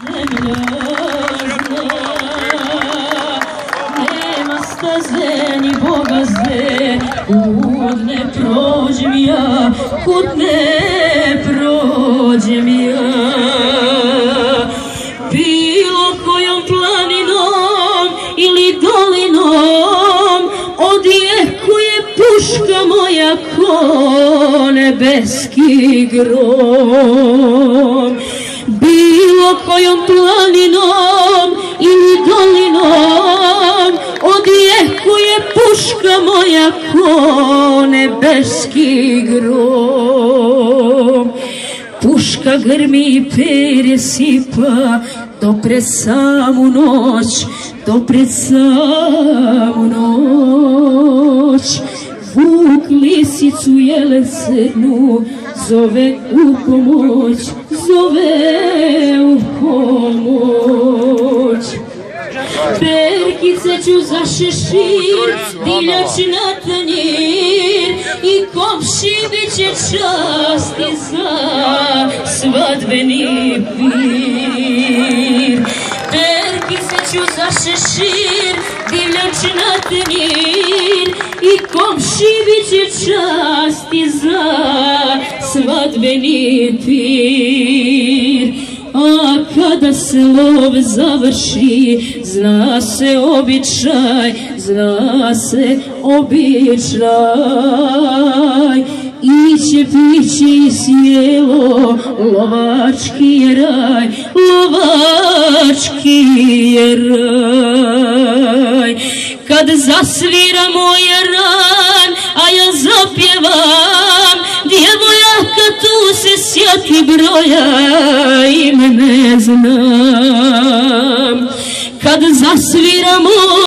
Nema staze ni bogazde, kud ne prođem ja, kud ne prođem ja. Bilo kojom planinom ili dolinom, odjekuje puška moja ko nebeski grom bilo kojom planinom ili dolinom odjekuje puška moja ko nebeski grom. Puška grmi i perje sipa to pred samu noć to pred samu noć. Vuk lisicu jelesenu zove u pomoć, zove Перкица чуза шишир, дилячина танир, и комши вече части за свадбени пир. Перкица чуза шишир, дилячина танир, и комши вече части за свадбени пир. A kada se lov završi, zna se običaj, zna se običaj. Iće piće i sjelo, lovački je raj, lovački je raj. Kad zasvira moj ran, se sjati broja, ime ne znam. Kad zasvira moj